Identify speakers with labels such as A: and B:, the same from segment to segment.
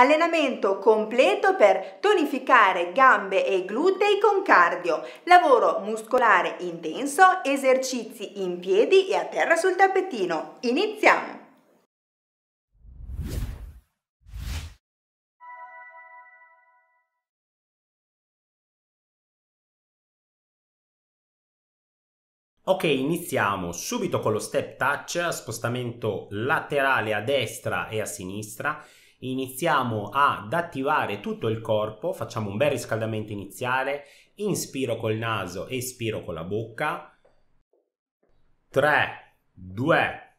A: Allenamento completo per tonificare gambe e glutei con cardio, lavoro muscolare intenso, esercizi in piedi e a terra sul tappetino. Iniziamo!
B: Ok, iniziamo subito con lo step touch, spostamento laterale a destra e a sinistra. Iniziamo ad attivare tutto il corpo, facciamo un bel riscaldamento iniziale, inspiro col naso, espiro con la bocca. 3, 2,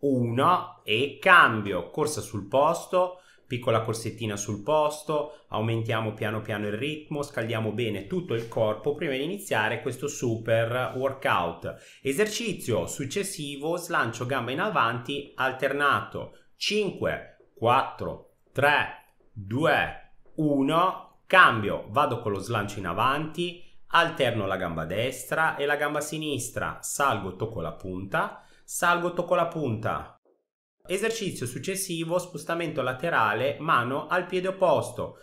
B: 1 e cambio, corsa sul posto, piccola corsettina sul posto, aumentiamo piano piano il ritmo, scaldiamo bene tutto il corpo prima di iniziare questo super workout. Esercizio successivo, slancio gamba in avanti alternato 5, 4, 3, 2, 1, cambio, vado con lo slancio in avanti, alterno la gamba destra e la gamba sinistra, salgo, tocco la punta, salgo, tocco la punta, Esercizio successivo, spostamento laterale, mano al piede opposto.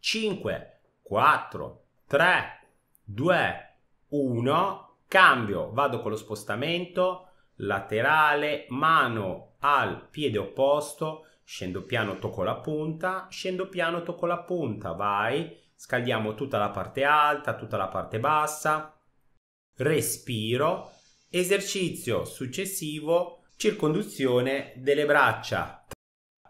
B: 5, 4, 3, 2, 1, cambio, vado con lo spostamento laterale, mano al piede opposto, scendo piano, tocco la punta, scendo piano, tocco la punta, vai, scaldiamo tutta la parte alta, tutta la parte bassa, respiro, esercizio successivo, circonduzione delle braccia.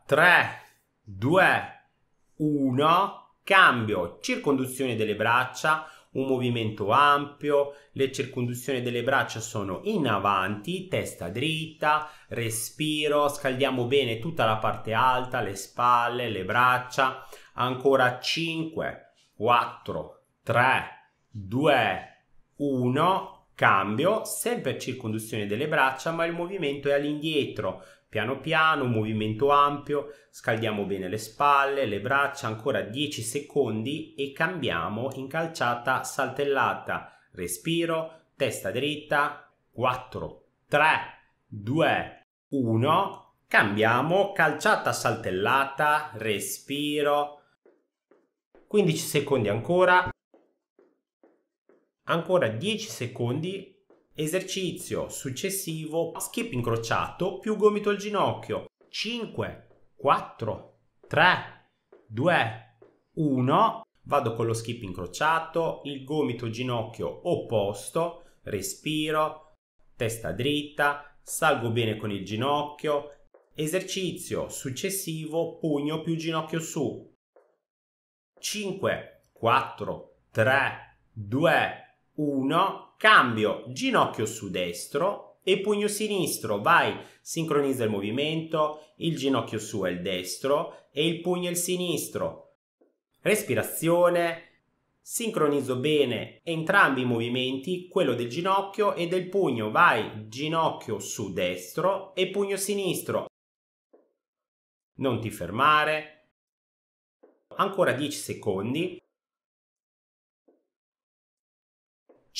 B: 3, 2, 1, cambio, circonduzione delle braccia, un movimento ampio, le circonduzioni delle braccia sono in avanti, testa dritta, respiro, scaldiamo bene tutta la parte alta, le spalle, le braccia, ancora 5, 4, 3, 2, 1, Cambio, sempre circonduzione delle braccia, ma il movimento è all'indietro. Piano piano, movimento ampio, scaldiamo bene le spalle, le braccia, ancora 10 secondi e cambiamo in calciata saltellata. Respiro, testa dritta, 4, 3, 2, 1. Cambiamo, calciata saltellata, respiro. 15 secondi ancora ancora 10 secondi, esercizio successivo, skip incrociato più gomito al ginocchio, 5, 4, 3, 2, 1, vado con lo skip incrociato, il gomito ginocchio opposto, respiro, testa dritta, salgo bene con il ginocchio, esercizio successivo, pugno più ginocchio su, 5, 4, 3, 2, 1, cambio ginocchio su destro e pugno sinistro, vai, sincronizza il movimento, il ginocchio su è il destro e il pugno è il sinistro. Respirazione, sincronizzo bene entrambi i movimenti, quello del ginocchio e del pugno, vai, ginocchio su destro e pugno sinistro. Non ti fermare. Ancora 10 secondi.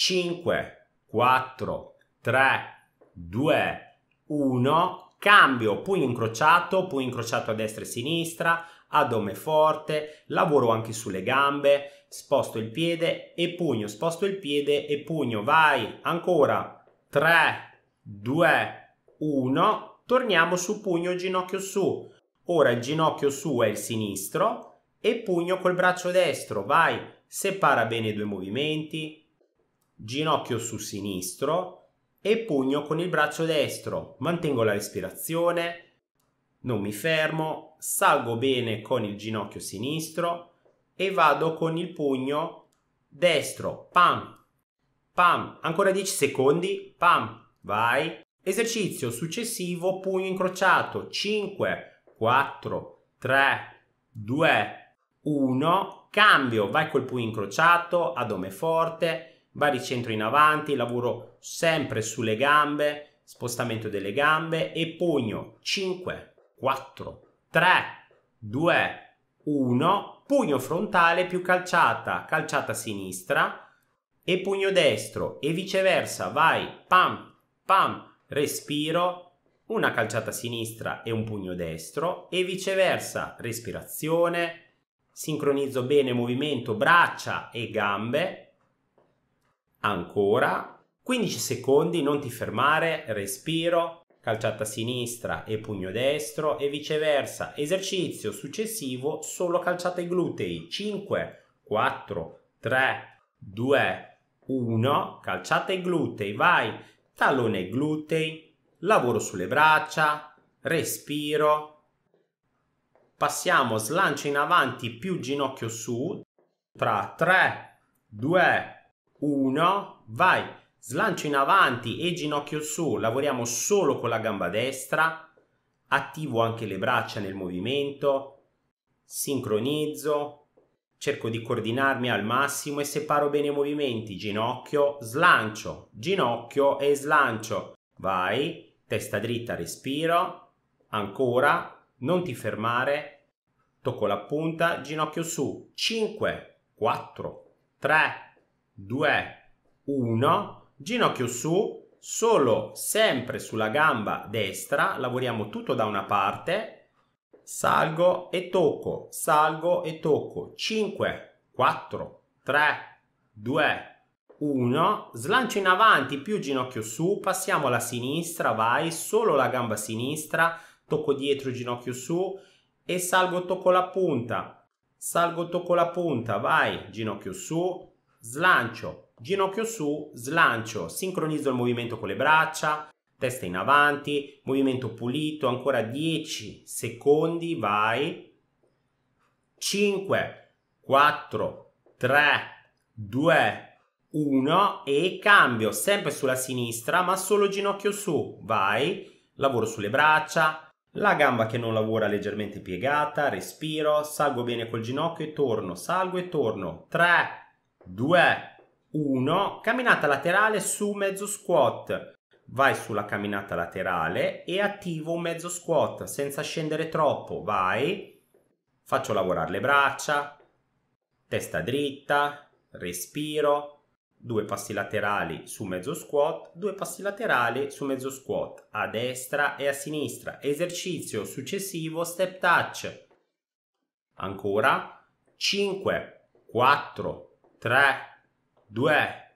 B: 5, 4, 3, 2, 1. Cambio pugno incrociato, pugno incrociato a destra e a sinistra, addome forte, lavoro anche sulle gambe, sposto il piede e pugno, sposto il piede e pugno, vai, ancora, 3, 2, 1, torniamo su pugno ginocchio su, ora il ginocchio su è il sinistro e pugno col braccio destro, vai, separa bene i due movimenti, ginocchio su sinistro e pugno con il braccio destro. Mantengo la respirazione, non mi fermo, salgo bene con il ginocchio sinistro e vado con il pugno destro. Pam, pam, ancora 10 secondi, pam, vai. Esercizio successivo, pugno incrociato, 5, 4, 3, 2, 1, cambio, vai col pugno incrociato, addome forte, baricentro in avanti, lavoro sempre sulle gambe, spostamento delle gambe e pugno. 5, 4, 3, 2, 1, pugno frontale più calciata, calciata sinistra e pugno destro e viceversa, vai, pam, pam, respiro, una calciata sinistra e un pugno destro e viceversa, respirazione, sincronizzo bene movimento braccia e gambe, ancora, 15 secondi, non ti fermare, respiro, calciata sinistra e pugno destro e viceversa, esercizio successivo solo calciata ai glutei, 5, 4, 3, 2, 1, calciata ai glutei, vai, tallone ai glutei, lavoro sulle braccia, respiro, passiamo slancio in avanti più ginocchio su, tra 3, 2, 1, vai, slancio in avanti e ginocchio su, lavoriamo solo con la gamba destra, attivo anche le braccia nel movimento, sincronizzo, cerco di coordinarmi al massimo e separo bene i movimenti, ginocchio, slancio, ginocchio e slancio, vai, testa dritta, respiro, ancora, non ti fermare, tocco la punta, ginocchio su, 5, 4, 3, 2, 1, ginocchio su, solo sempre sulla gamba destra, lavoriamo tutto da una parte, salgo e tocco, salgo e tocco, 5, 4, 3, 2, 1, slancio in avanti più ginocchio su, passiamo alla sinistra, vai, solo la gamba sinistra, tocco dietro ginocchio su e salgo, tocco la punta, salgo, tocco la punta, vai, ginocchio su, slancio, ginocchio su, slancio, sincronizzo il movimento con le braccia, testa in avanti, movimento pulito, ancora 10 secondi, vai, 5, 4, 3, 2, 1 e cambio sempre sulla sinistra ma solo ginocchio su, vai, lavoro sulle braccia, la gamba che non lavora leggermente piegata, respiro, salgo bene col ginocchio e torno, salgo e torno, 3, 2, 1, camminata laterale su mezzo squat, vai sulla camminata laterale e attivo un mezzo squat senza scendere troppo, vai, faccio lavorare le braccia, testa dritta, respiro, due passi laterali su mezzo squat, due passi laterali su mezzo squat, a destra e a sinistra. Esercizio successivo step touch. Ancora 5, 4, 3, 2,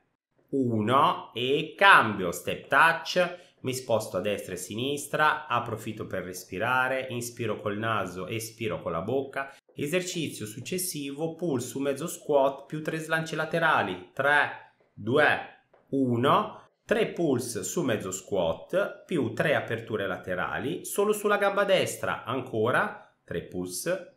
B: 1 e cambio. Step touch. Mi sposto a destra e a sinistra, approfitto per respirare, inspiro col naso, espiro con la bocca. Esercizio successivo, pulso mezzo squat. Più 3 slanci laterali. 3, 2, 1, 3 pulse su mezzo squat. Più 3 aperture laterali. Solo sulla gamba destra, ancora 3 pulse,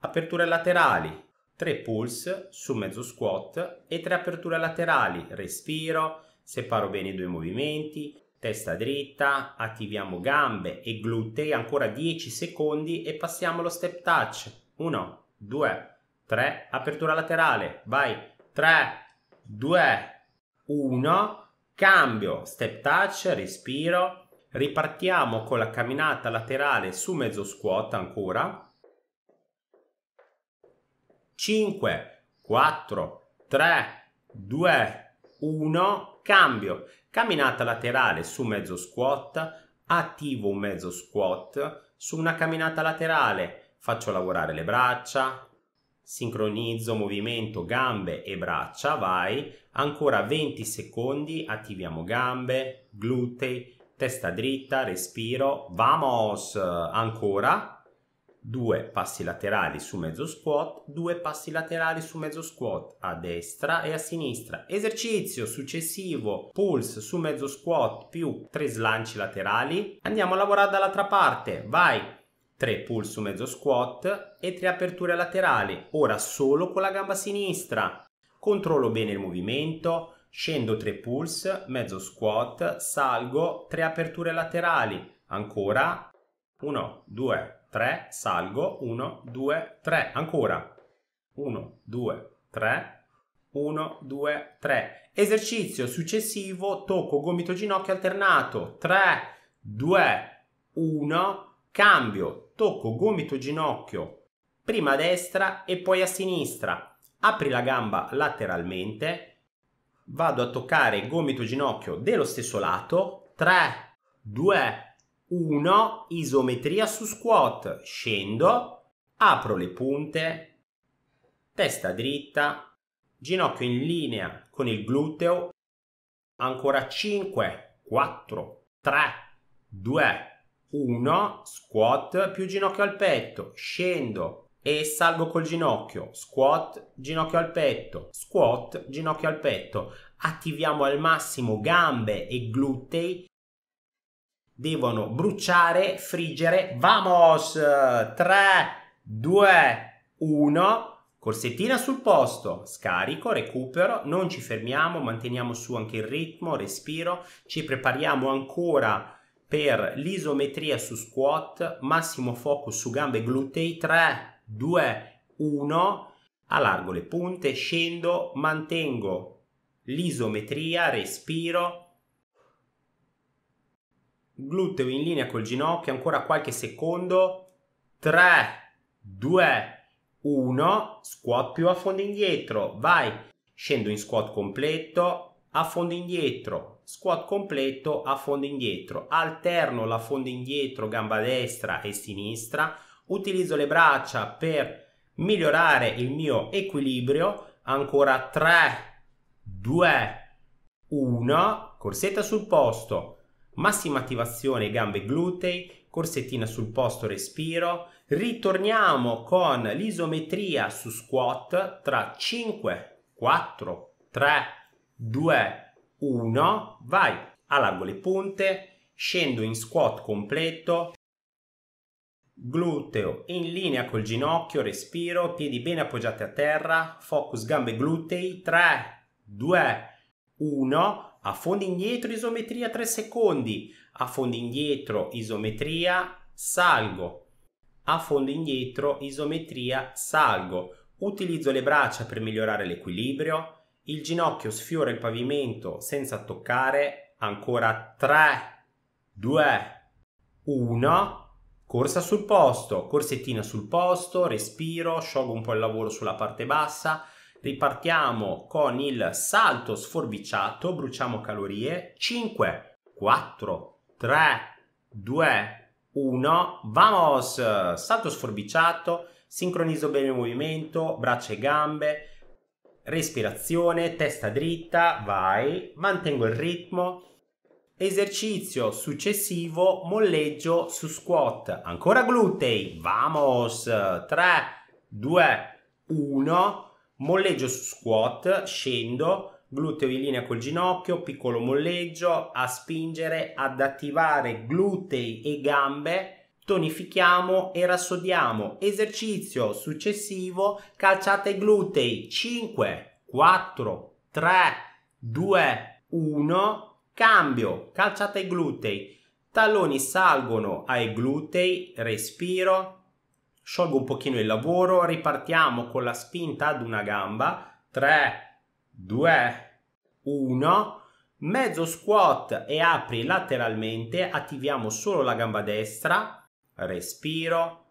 B: aperture laterali, 3 pulse su mezzo squat e 3 aperture laterali, respiro, separo bene i due movimenti, testa dritta, attiviamo gambe e glutei ancora 10 secondi e passiamo allo step touch, 1, 2, 3, apertura laterale, vai, 3, 2, 1, cambio, step touch, respiro, ripartiamo con la camminata laterale su mezzo squat ancora, 5, 4, 3, 2, 1, cambio, camminata laterale su mezzo squat, attivo un mezzo squat, su una camminata laterale. Faccio lavorare le braccia, sincronizzo movimento gambe e braccia, vai, ancora 20 secondi, attiviamo gambe, glutei, testa dritta, respiro, vamos, ancora, due passi laterali su mezzo squat, due passi laterali su mezzo squat, a destra e a sinistra, esercizio successivo, pulse su mezzo squat più tre slanci laterali, andiamo a lavorare dall'altra parte, vai, 3 pull su mezzo squat e 3 aperture laterali, ora solo con la gamba sinistra. Controllo bene il movimento, scendo 3 pulse, mezzo squat, salgo, 3 aperture laterali, ancora. 1, 2, 3, salgo, 1, 2, 3, ancora. 1, 2, 3, 1, 2, 3. Esercizio successivo, tocco gomito ginocchio alternato, 3, 2, 1, cambio, tocco gomito ginocchio. Prima a destra e poi a sinistra, apri la gamba lateralmente, vado a toccare gomito ginocchio dello stesso lato, 3, 2, 1, isometria su squat, scendo, apro le punte, testa dritta, ginocchio in linea con il gluteo, ancora 5, 4, 3, 2, 1, squat più ginocchio al petto, scendo, e salgo col ginocchio, squat, ginocchio al petto, squat, ginocchio al petto. Attiviamo al massimo gambe e glutei. Devono bruciare, friggere. Vamos! 3, 2, 1. Corsettina sul posto, scarico, recupero, non ci fermiamo, manteniamo su anche il ritmo, respiro, ci prepariamo ancora per l'isometria su squat, massimo focus su gambe e glutei, 3, 2, 1, allargo le punte, scendo, mantengo l'isometria, respiro, gluteo in linea col ginocchio, ancora qualche secondo, 3, 2, 1, squat più a fondo indietro, vai, scendo in squat completo, a fondo indietro, squat completo, a fondo indietro, alterno la fondo indietro, gamba destra e sinistra, utilizzo le braccia per migliorare il mio equilibrio, ancora 3, 2, 1, corsetta sul posto, massima attivazione gambe glutei, corsettina sul posto respiro, ritorniamo con l'isometria su squat tra 5, 4, 3, 2, 1, vai, allargo le punte, scendo in squat completo, gluteo in linea col ginocchio, respiro, piedi bene appoggiati a terra, focus gambe glutei, 3, 2, 1, affondi indietro, isometria 3 secondi, affondi indietro, isometria, salgo, affondo indietro, isometria, salgo, utilizzo le braccia per migliorare l'equilibrio, il ginocchio sfiora il pavimento senza toccare, ancora 3, 2, 1, Corsa sul posto, corsettina sul posto, respiro, sciolgo un po' il lavoro sulla parte bassa, ripartiamo con il salto sforbiciato, bruciamo calorie, 5, 4, 3, 2, 1, vamos, salto sforbiciato, sincronizzo bene il movimento, braccia e gambe, respirazione, testa dritta, vai, mantengo il ritmo, Esercizio successivo, molleggio su squat. Ancora glutei. Vamos. 3, 2, 1. Molleggio squat. Scendo. Gluteo in linea col ginocchio. Piccolo molleggio. A spingere, ad attivare glutei e gambe. Tonifichiamo e rassodiamo. Esercizio successivo. Calciate glutei. 5, 4, 3, 2, 1 Cambio, calciata ai glutei, talloni salgono ai glutei, respiro, sciolgo un pochino il lavoro, ripartiamo con la spinta ad una gamba, 3, 2, 1, mezzo squat e apri lateralmente, attiviamo solo la gamba destra, respiro,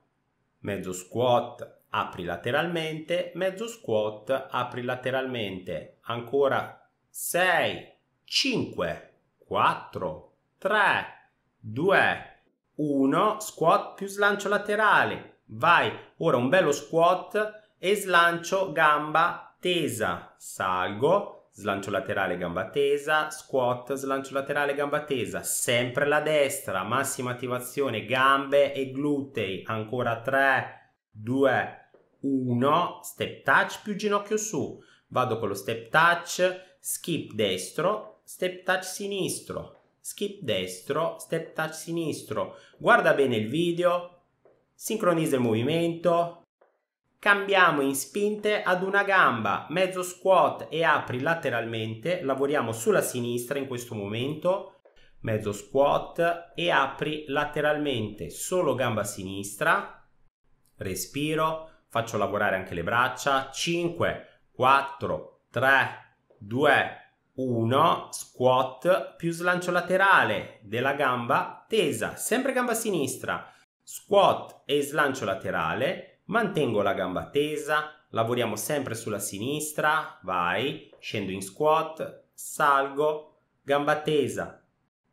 B: mezzo squat, apri lateralmente, mezzo squat, apri lateralmente, ancora 6, 5, 4, 3, 2, 1, squat più slancio laterale. Vai, ora un bello squat e slancio gamba tesa. Salgo, slancio laterale gamba tesa, squat, slancio laterale gamba tesa. Sempre la destra, massima attivazione, gambe e glutei. Ancora 3, 2, 1, step touch più ginocchio su. Vado con lo step touch, skip destro, step touch sinistro, skip destro, step touch sinistro. Guarda bene il video, sincronizza il movimento, cambiamo in spinte ad una gamba, mezzo squat e apri lateralmente, lavoriamo sulla sinistra in questo momento, mezzo squat e apri lateralmente, solo gamba sinistra, respiro, faccio lavorare anche le braccia, 5, 4, 3, 2, 1 squat. Più slancio laterale della gamba tesa, sempre gamba sinistra, squat e slancio laterale, mantengo la gamba tesa, lavoriamo sempre sulla sinistra, vai, scendo in squat, salgo, gamba tesa,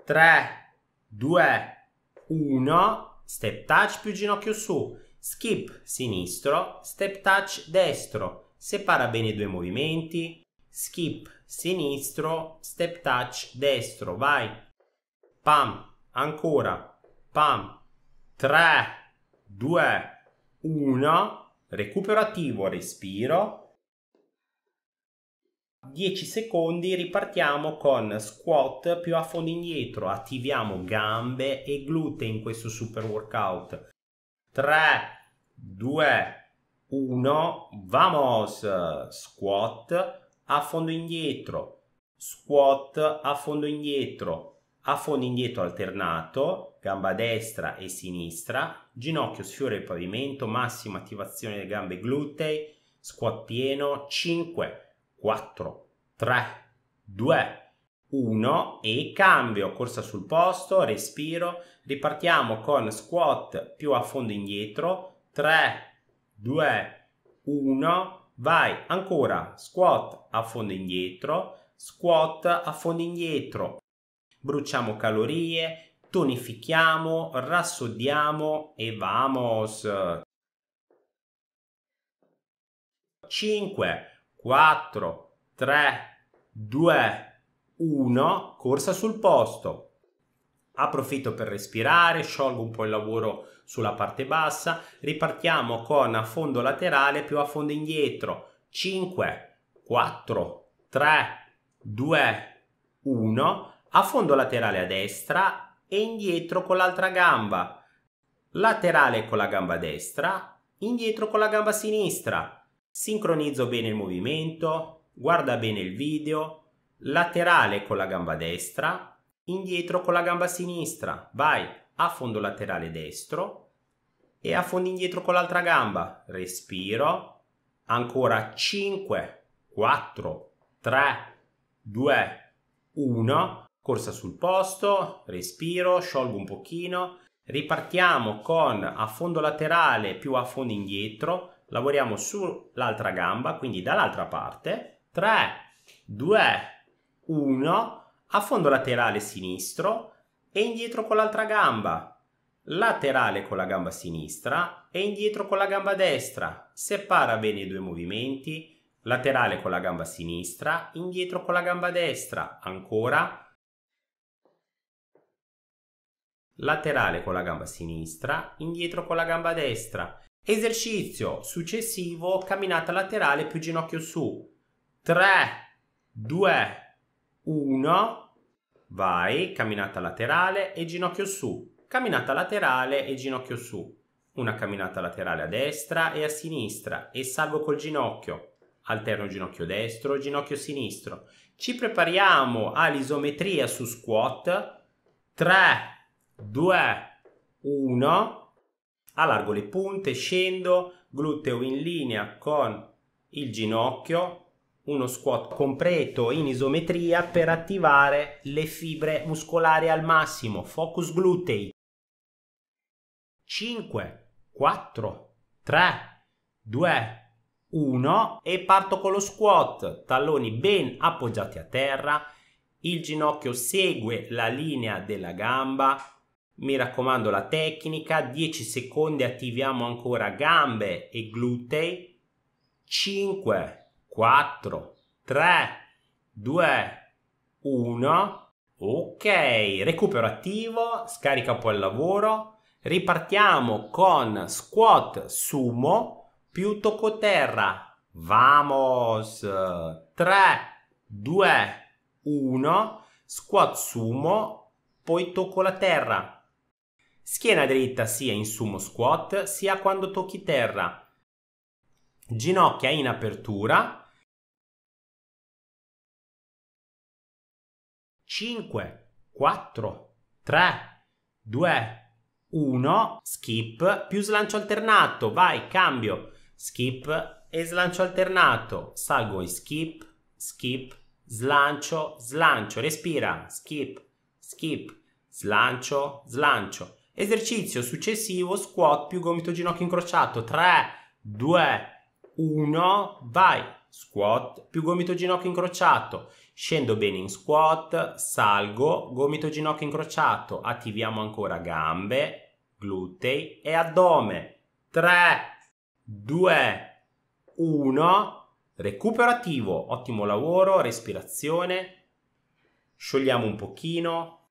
B: 3, 2, 1, step touch più ginocchio su, skip sinistro, step touch destro, separa bene i due movimenti, skip sinistro, step touch destro, vai, pam, ancora, pam, 3, 2, 1, recupero attivo, respiro, 10 secondi ripartiamo con squat più affondo indietro, attiviamo gambe e glutei in questo super workout. 3, 2, 1, vamos! Squat, affondo indietro, squat, affondo indietro, affondo indietro alternato, gamba destra e sinistra, ginocchio sfiora il pavimento, massima attivazione delle gambe glutei, squat pieno, 5, 4, 3, 2, 1 e cambio, corsa sul posto, respiro, ripartiamo con squat più a fondo indietro, 3, 2, 1, vai, ancora, squat a fondo indietro, squat a fondo indietro, bruciamo calorie, tonifichiamo, rassodiamo e vamos. 5, 4, 3, 2, 1, corsa sul posto. Approfitto per respirare, sciolgo un po' il lavoro sulla parte bassa, ripartiamo con affondo laterale più affondo indietro. 5, 4, 3, 2, 1, affondo laterale a destra e indietro con l'altra gamba. Laterale con la gamba destra, indietro con la gamba sinistra. Sincronizzo bene il movimento, guarda bene il video, laterale con la gamba destra, indietro con la gamba sinistra, vai a fondo laterale destro e a fondo indietro con l'altra gamba, respiro, ancora 5, 4, 3, 2, 1, corsa sul posto, respiro, sciolgo un pochino, ripartiamo con a fondo laterale più a fondo indietro, lavoriamo sull'altra gamba, quindi dall'altra parte. 3, 2, 1, affondo laterale sinistro e indietro con l'altra gamba. Laterale con la gamba sinistra e indietro con la gamba destra. Separa bene i due movimenti. Laterale con la gamba sinistra, indietro con la gamba destra. Ancora. Laterale con la gamba sinistra, indietro con la gamba destra Esercizio successivo, camminata laterale più ginocchio su. 3, 2, 1, vai, camminata laterale e ginocchio su. Camminata laterale e ginocchio su. Una camminata laterale a destra e a sinistra e salgo col ginocchio. Alterno ginocchio destro, ginocchio sinistro. Ci prepariamo all'isometria su squat. 3, 2, 1 allargo le punte, scendo, gluteo in linea con il ginocchio, uno squat completo in isometria per attivare le fibre muscolari al massimo, focus glutei. 5, 4, 3, 2, 1 e parto con lo squat, talloni ben appoggiati a terra, il ginocchio segue la linea della gamba, mi raccomando la tecnica, 10 secondi attiviamo ancora gambe e glutei, 5, 4, 3, 2, 1, ok, recupero attivo, scarica un po' il lavoro, ripartiamo con squat sumo più tocco terra, vamos, 3, 2, 1, squat sumo, poi tocco la terra, Schiena dritta sia in sumo squat sia quando tocchi terra. Ginocchia in apertura. 5, 4, 3, 2, 1. Skip più slancio alternato. Vai, cambio. Skip e slancio alternato. Salgo in skip, skip, slancio, slancio. Respira. Skip, skip, slancio, slancio. Esercizio successivo, squat più gomito ginocchio incrociato. 3, 2, 1, vai. Squat più gomito ginocchio incrociato. scendo bene in squat, salgo, gomito ginocchio incrociato, attiviamo ancora gambe, glutei e addome. 3, 2, 1, recupero attivo, ottimo lavoro, respirazione, sciogliamo un pochino,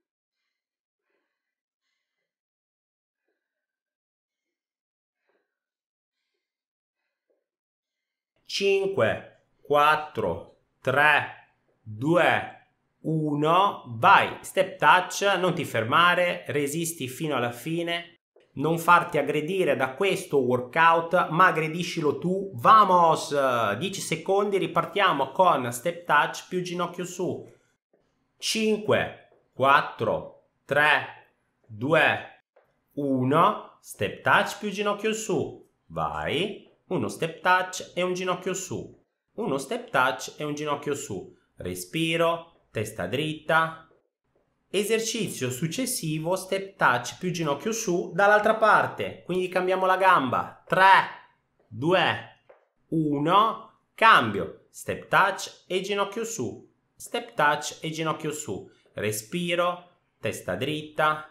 B: 5, 4, 3, 2, 1, vai, step touch, non ti fermare, resisti fino alla fine, non farti aggredire da questo workout, ma aggrediscilo tu, vamos, 10 secondi, ripartiamo con step touch più ginocchio su, 5, 4, 3, 2, 1, step touch più ginocchio su, vai, uno step touch e un ginocchio su, uno step touch e un ginocchio su, respiro, testa dritta, esercizio successivo step touch più ginocchio su dall'altra parte, quindi cambiamo la gamba, 3, 2, 1, cambio, step touch e ginocchio su, step touch e ginocchio su, respiro, testa dritta,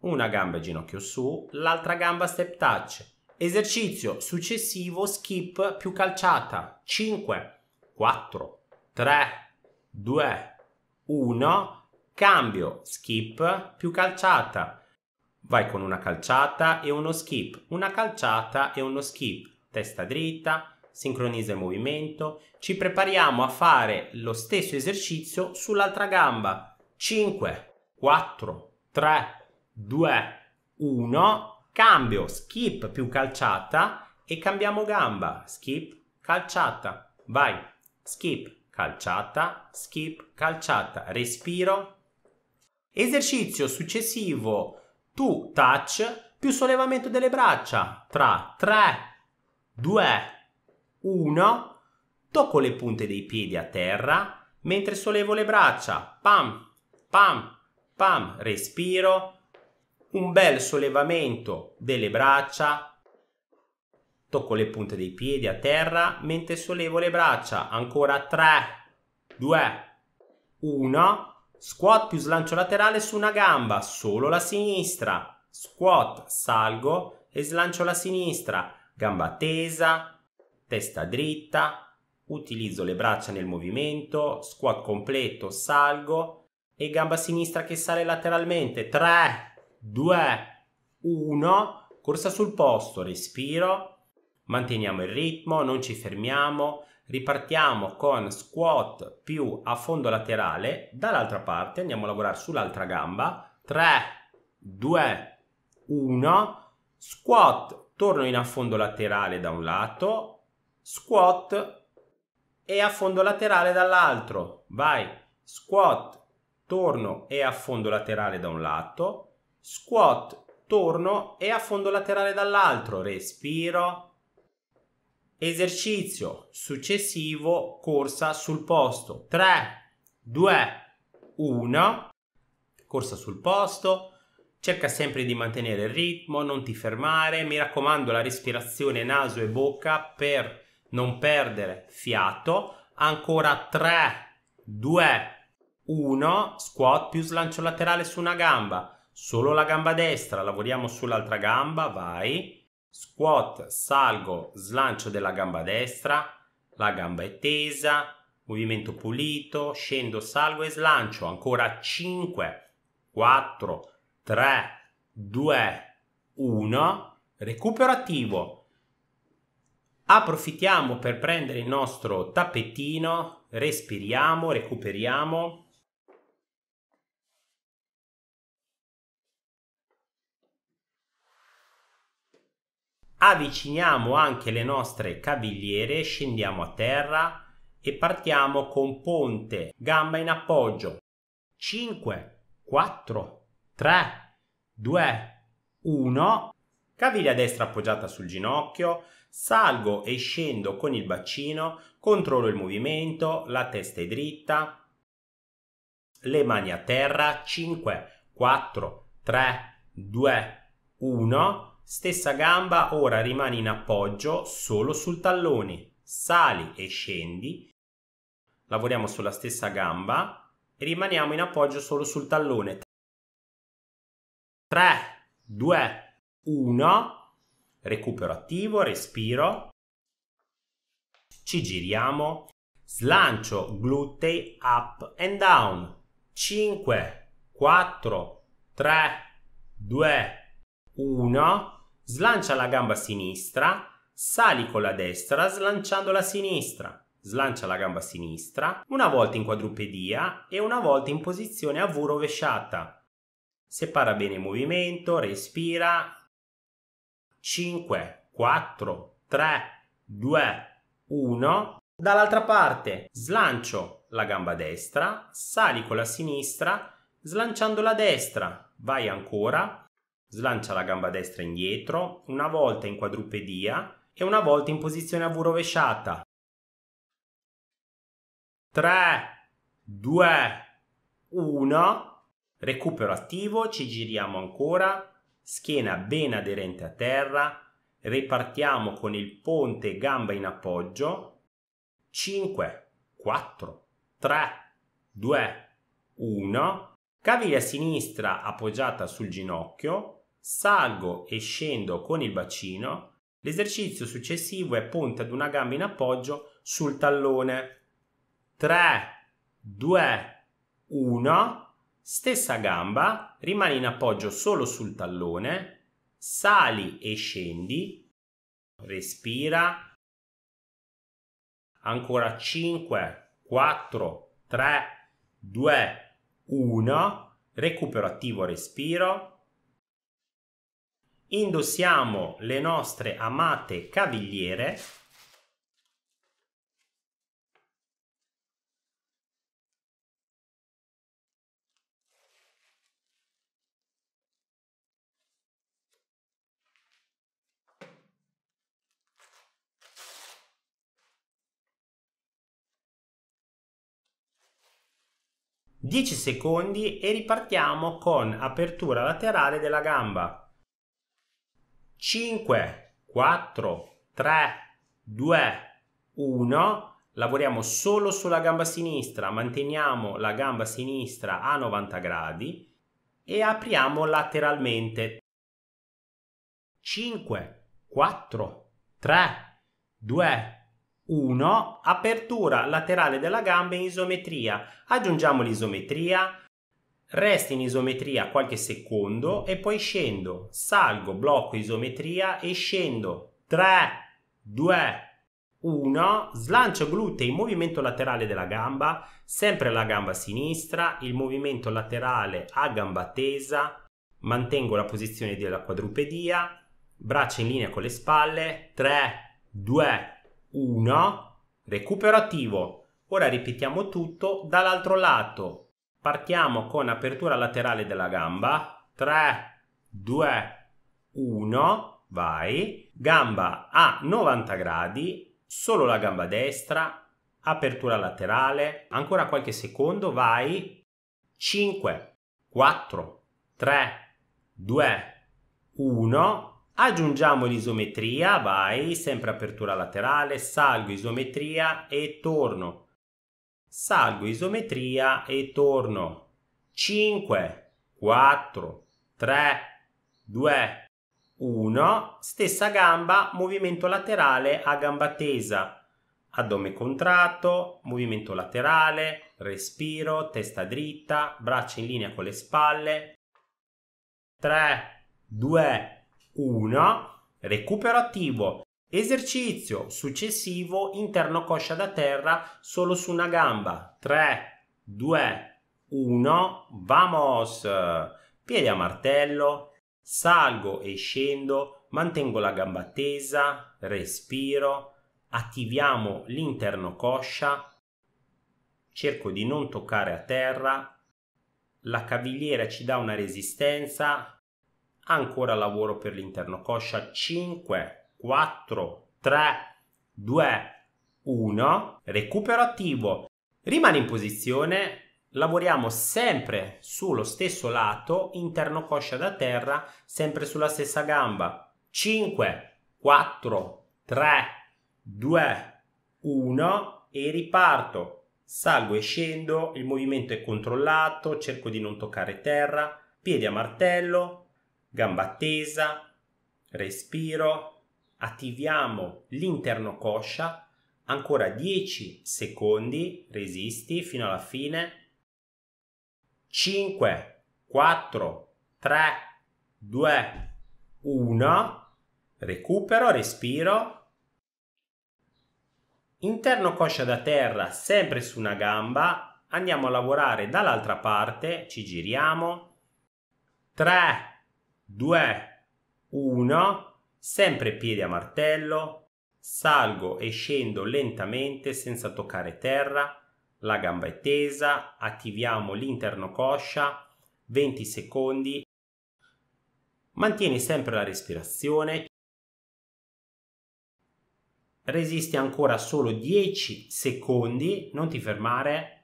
B: una gamba e ginocchio su, l'altra gamba step touch, Esercizio successivo skip più calciata. 5, 4, 3, 2, 1. Cambio skip più calciata. Vai con una calciata e uno skip. Una calciata e uno skip. Testa dritta, sincronizza il movimento. Ci prepariamo a fare lo stesso esercizio sull'altra gamba. 5, 4, 3, 2, 1 cambio skip più calciata e cambiamo gamba, skip, calciata, vai, skip, calciata, skip, calciata, respiro. Esercizio successivo, tu touch più sollevamento delle braccia, tra 3, 2, 1, tocco le punte dei piedi a terra mentre sollevo le braccia, pam, pam, pam, respiro, un bel sollevamento delle braccia, tocco le punte dei piedi a terra mentre sollevo le braccia, ancora 3, 2, 1, squat più slancio laterale su una gamba, solo la sinistra, squat, salgo e slancio la sinistra, gamba tesa, testa dritta, utilizzo le braccia nel movimento, squat completo, salgo e gamba sinistra che sale lateralmente, 3, 2, 1, corsa sul posto, respiro, manteniamo il ritmo, non ci fermiamo, ripartiamo con squat più a fondo laterale, dall'altra parte andiamo a lavorare sull'altra gamba, 3, 2, 1, squat, torno in affondo laterale da un lato, squat e affondo laterale dall'altro, vai, squat, torno e affondo laterale da un lato, squat, torno e affondo laterale dall'altro, respiro. Esercizio successivo, corsa sul posto. 3, 2, 1. Corsa sul posto. Cerca sempre di mantenere il ritmo, non ti fermare. Mi raccomando la respirazione naso e bocca per non perdere fiato. Ancora 3, 2, 1. Squat più slancio laterale su una gamba solo la gamba destra, lavoriamo sull'altra gamba, vai, squat, salgo, slancio della gamba destra, la gamba è tesa, movimento pulito, scendo, salgo e slancio, ancora 5, 4, 3, 2, 1, recupero attivo. Approfittiamo per prendere il nostro tappetino, respiriamo, recuperiamo. Avviciniamo anche le nostre cavigliere, scendiamo a terra e partiamo con ponte, gamba in appoggio. 5, 4, 3, 2, 1. Caviglia destra appoggiata sul ginocchio, salgo e scendo con il bacino, controllo il movimento, la testa è dritta, le mani a terra, 5, 4, 3, 2, 1 Stessa gamba ora rimane in appoggio solo sul tallone. Sali e scendi. lavoriamo sulla stessa gamba e rimaniamo in appoggio solo sul tallone. 3, 2, 1, recupero attivo, respiro, ci giriamo, slancio glutei up and down, 5, 4, 3, 2, 1, slancia la gamba sinistra, sali con la destra slanciando la sinistra, slancia la gamba sinistra, una volta in quadrupedia e una volta in posizione a V rovesciata. Separa bene il movimento, respira. 5, 4, 3, 2, 1. Dall'altra parte slancio la gamba destra, sali con la sinistra, slanciando la destra, vai ancora, slancia la gamba destra indietro, una volta in quadrupedia e una volta in posizione a V rovesciata. 3, 2, 1, recupero attivo, ci giriamo ancora, schiena ben aderente a terra, ripartiamo con il ponte gamba in appoggio, 5, 4, 3, 2, 1, caviglia sinistra appoggiata sul ginocchio, salgo e scendo con il bacino, l'esercizio successivo è ponte ad una gamba in appoggio sul tallone. 3, 2, 1, stessa gamba, rimani in appoggio solo sul tallone, sali e scendi, respira, ancora 5, 4, 3, 2, 1, recupero attivo respiro, indossiamo le nostre amate cavigliere 10 secondi e ripartiamo con apertura laterale della gamba. 5, 4, 3, 2, 1. Lavoriamo solo sulla gamba sinistra, manteniamo la gamba sinistra a 90 gradi e apriamo lateralmente. 5, 4, 3, 2, 1. Apertura laterale della gamba in isometria. Aggiungiamo l'isometria. Resta in isometria qualche secondo e poi scendo. Salgo, blocco isometria e scendo. 3, 2, 1. Slancio glutei, movimento laterale della gamba. Sempre la gamba sinistra. Il movimento laterale a gamba tesa. Mantengo la posizione della quadrupedia. Braccia in linea con le spalle. 3, 2, 1. 1, recupero attivo. Ora ripetiamo tutto dall'altro lato. Partiamo con apertura laterale della gamba. 3, 2, 1, vai. Gamba a 90 gradi, solo la gamba destra, apertura laterale. Ancora qualche secondo, vai. 5, 4, 3, 2, 1. Aggiungiamo l'isometria, vai, sempre apertura laterale, salgo isometria e torno. Salgo isometria e torno. 5, 4, 3, 2, 1. Stessa gamba, movimento laterale a gamba tesa. Addome contratto, movimento laterale, respiro, testa dritta, braccia in linea con le spalle. 3, 2, 1. Recupero attivo. Esercizio successivo interno coscia da terra solo su una gamba. 3, 2, 1. Vamos! Piedi a martello. Salgo e scendo. Mantengo la gamba tesa. Respiro. Attiviamo l'interno coscia. Cerco di non toccare a terra. La cavigliera ci dà una resistenza ancora lavoro per l'interno coscia 5 4 3 2 1 recupero attivo rimane in posizione lavoriamo sempre sullo stesso lato interno coscia da terra sempre sulla stessa gamba. 5 4 3 2 1 e riparto. Salgo e scendo, il movimento è controllato, cerco di non toccare terra, piedi a martello, gamba tesa, respiro, attiviamo l'interno coscia, ancora 10 secondi, resisti fino alla fine, 5, 4, 3, 2, 1, recupero, respiro, interno coscia da terra sempre su una gamba, andiamo a lavorare dall'altra parte, ci giriamo, 3, 2, 1, sempre piedi a martello, salgo e scendo lentamente senza toccare terra, la gamba è tesa, attiviamo l'interno coscia, 20 secondi, mantieni sempre la respirazione, resisti ancora solo 10 secondi, non ti fermare,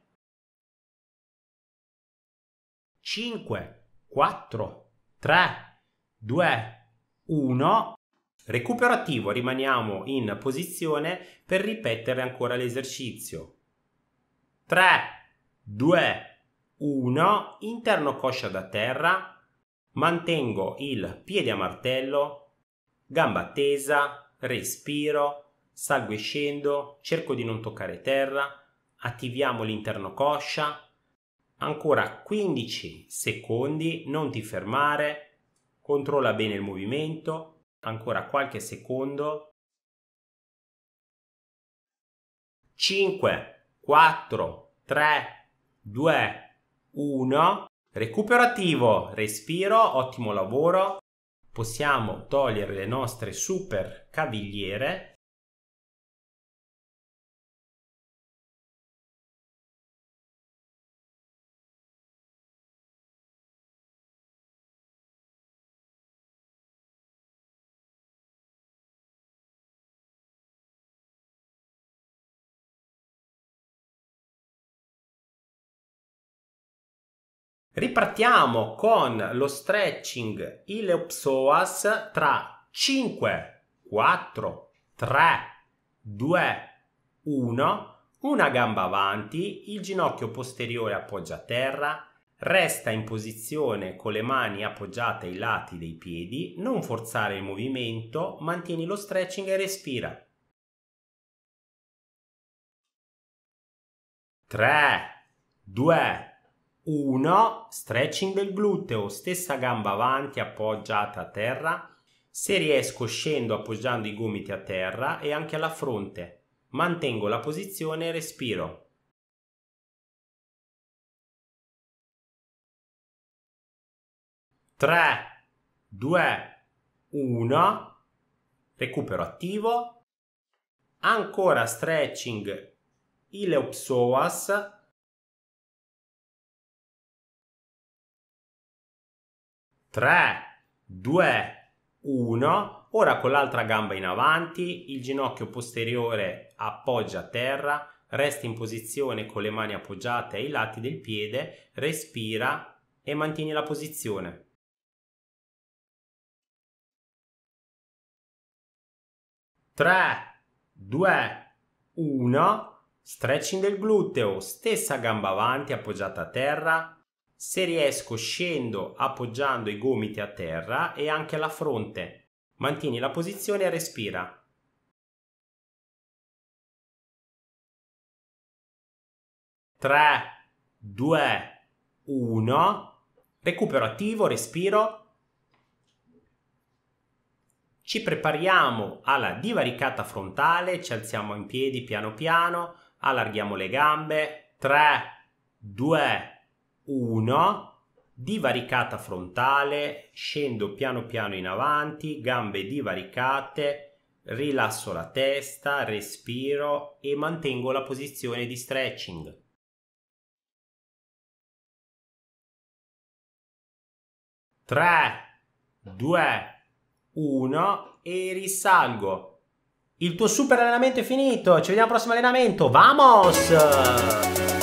B: 5, 4, 3, 2, 1, recupero attivo, rimaniamo in posizione per ripetere ancora l'esercizio. 3, 2, 1, interno coscia da terra, mantengo il piede a martello, gamba tesa, respiro, salgo e scendo, cerco di non toccare terra, attiviamo l'interno coscia, ancora 15 secondi, non ti fermare, controlla bene il movimento, ancora qualche secondo, 5, 4, 3, 2, 1. Recupero attivo, respiro, ottimo lavoro. Possiamo togliere le nostre super cavigliere Ripartiamo con lo stretching ileopsoas tra 5, 4, 3, 2, 1, una gamba avanti, il ginocchio posteriore appoggia a terra, resta in posizione con le mani appoggiate ai lati dei piedi, non forzare il movimento, mantieni lo stretching e respira. 3, 2, 1. Stretching del gluteo, stessa gamba avanti appoggiata a terra. Se riesco scendo appoggiando i gomiti a terra e anche alla fronte. Mantengo la posizione e respiro. Tre, due, uno. Recupero attivo. Ancora stretching ileopsoas 3, 2, 1. Ora con l'altra gamba in avanti, il ginocchio posteriore appoggia a terra, resta in posizione con le mani appoggiate ai lati del piede, respira e mantieni la posizione. Tre, due, uno. Stretching del gluteo, stessa gamba avanti appoggiata a terra, se riesco scendo appoggiando i gomiti a terra e anche la fronte. Mantieni la posizione e respira. Tre, due, uno. Recupero attivo, respiro. Ci prepariamo alla divaricata frontale, ci alziamo in piedi piano piano, allarghiamo le gambe. 3, 2, 1 divaricata frontale scendo piano piano in avanti gambe divaricate rilasso la testa respiro e mantengo la posizione di stretching. 3 2 1 e risalgo. Il tuo super allenamento è finito. Ci vediamo al prossimo allenamento. Vamos